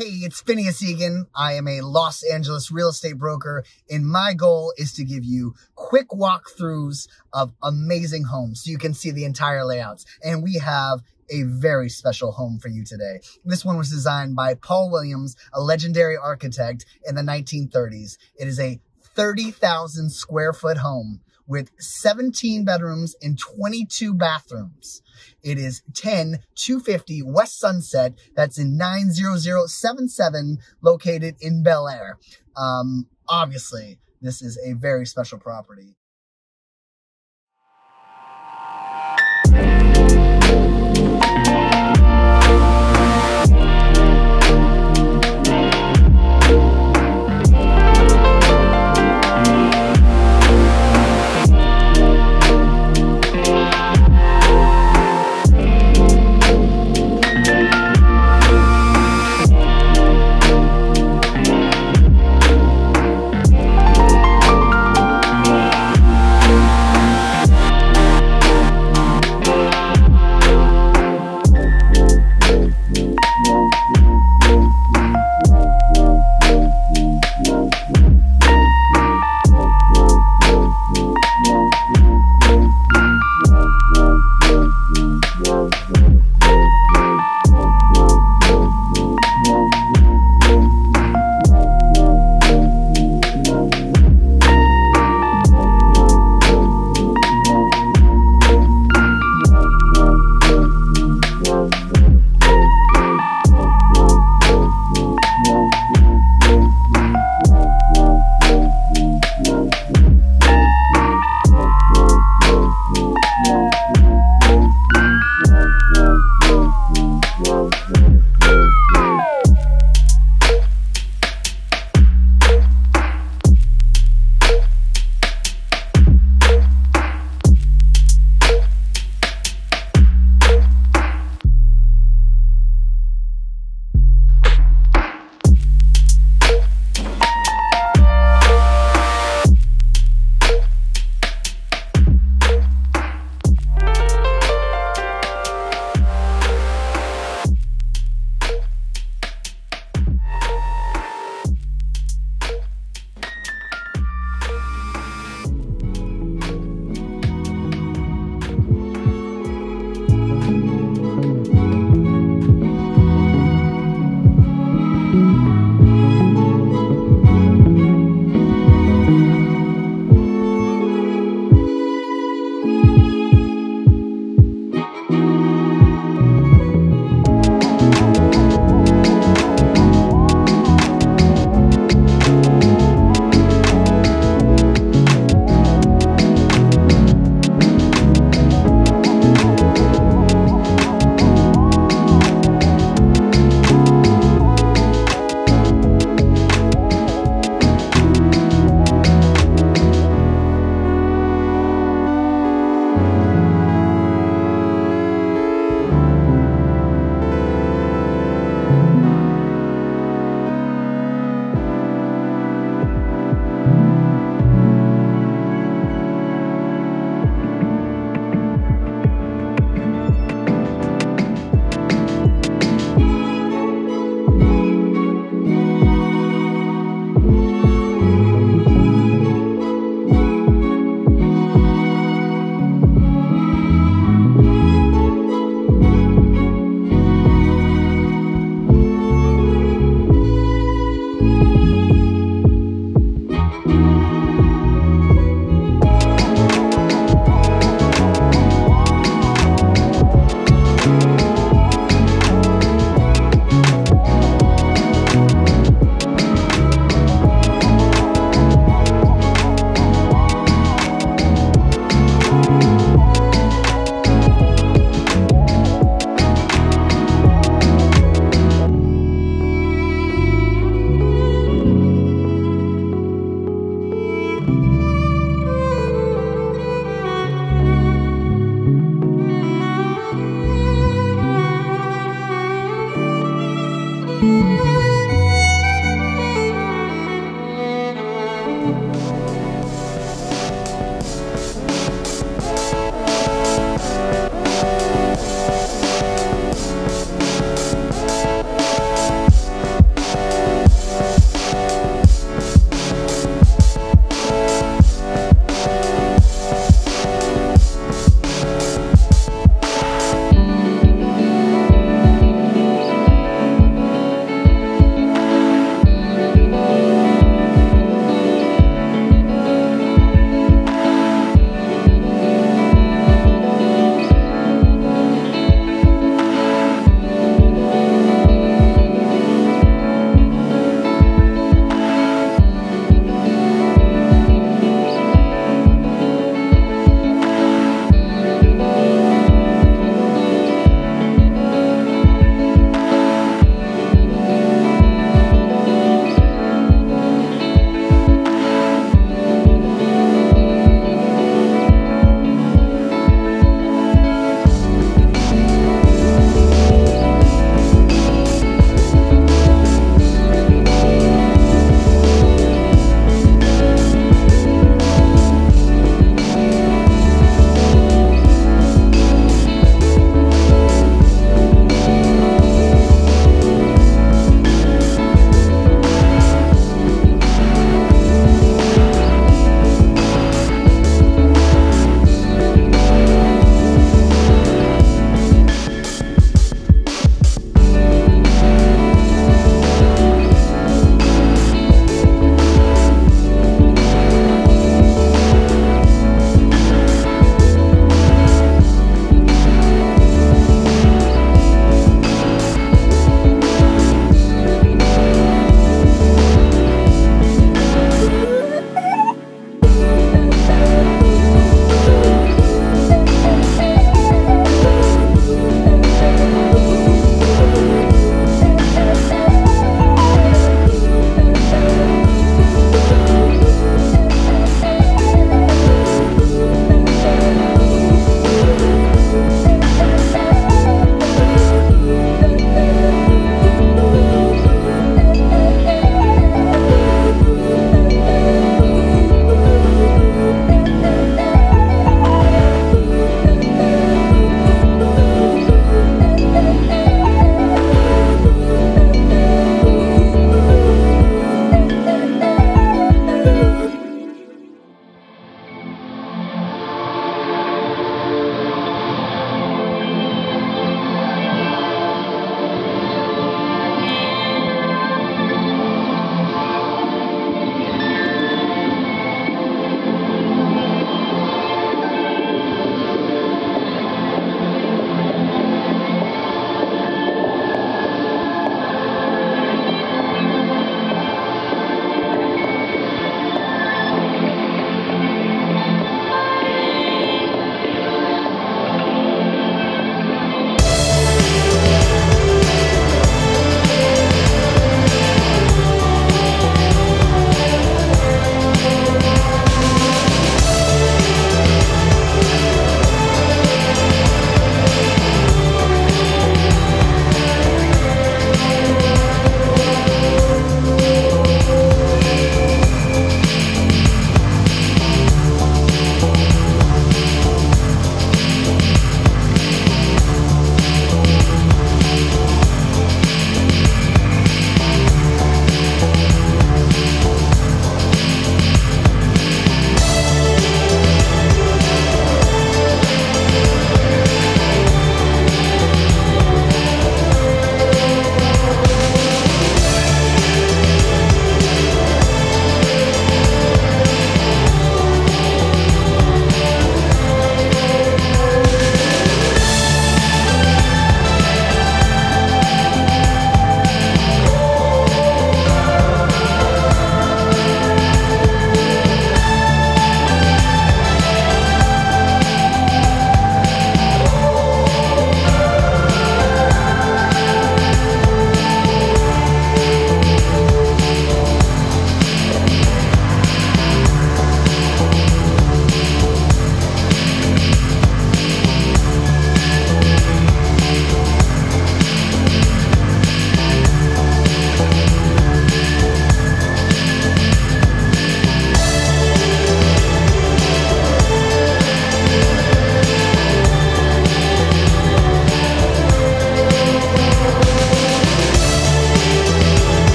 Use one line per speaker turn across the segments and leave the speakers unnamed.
Hey, it's Finneus Egan. I am a Los Angeles real estate broker, and my goal is to give you quick walkthroughs of amazing homes so you can see the entire layouts. And we have a very special home for you today. This one was designed by Paul Williams, a legendary architect in the 1930s. It is a 30,000 square foot home with 17 bedrooms and 22 bathrooms. It is 10 250 West Sunset. That's in 90077, located in Bel Air. Um, obviously, this is a very special property.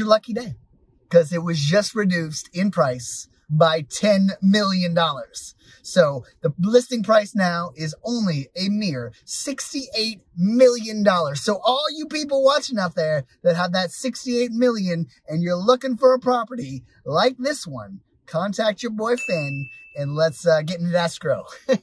Your lucky day because it was just reduced in price by $10 million. So the listing price now is only a mere $68 million. So all you people watching out there that have that 68 million and you're looking for a property like this one, contact your boy Finn and let's uh, get into escrow.